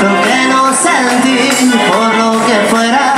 Seca que no se hace para echarla Tiene que ver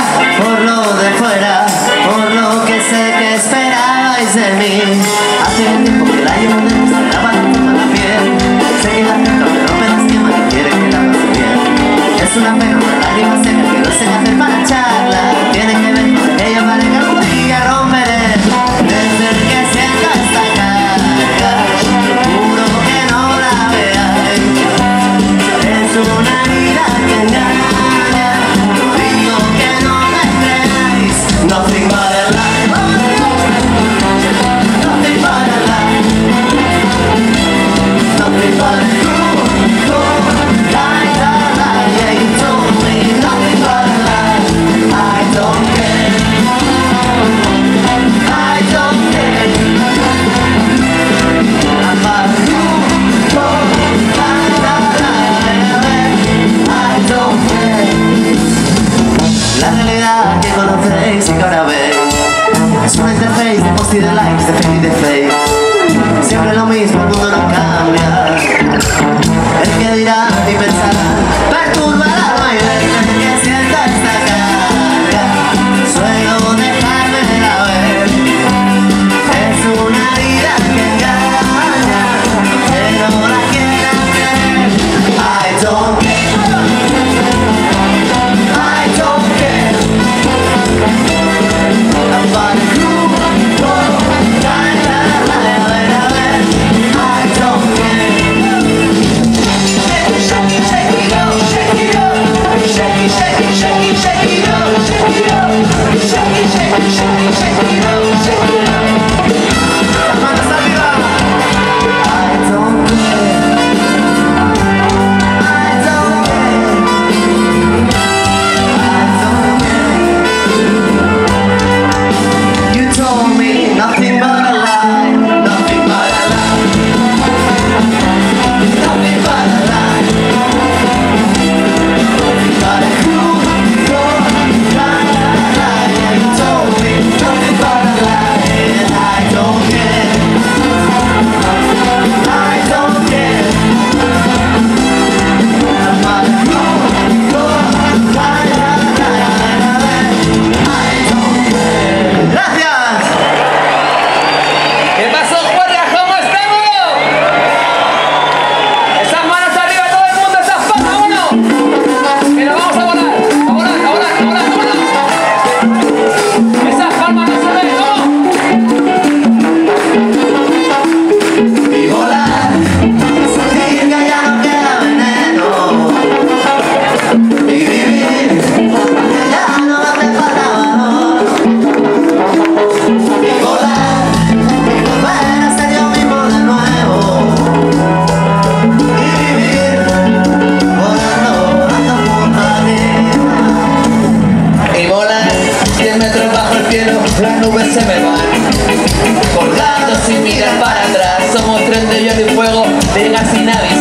sin mirar para atrás. Somos tres de de fuego, venga sin nadie.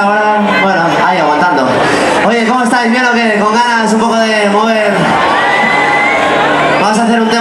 ahora, bueno, ahí aguantando. Oye, ¿cómo estáis? ¿Bien o qué? ¿Con ganas un poco de mover? Vamos a hacer un tema.